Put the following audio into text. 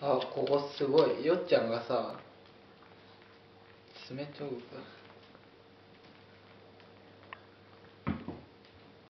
あここすごい。よっちゃんがさ爪研ぐか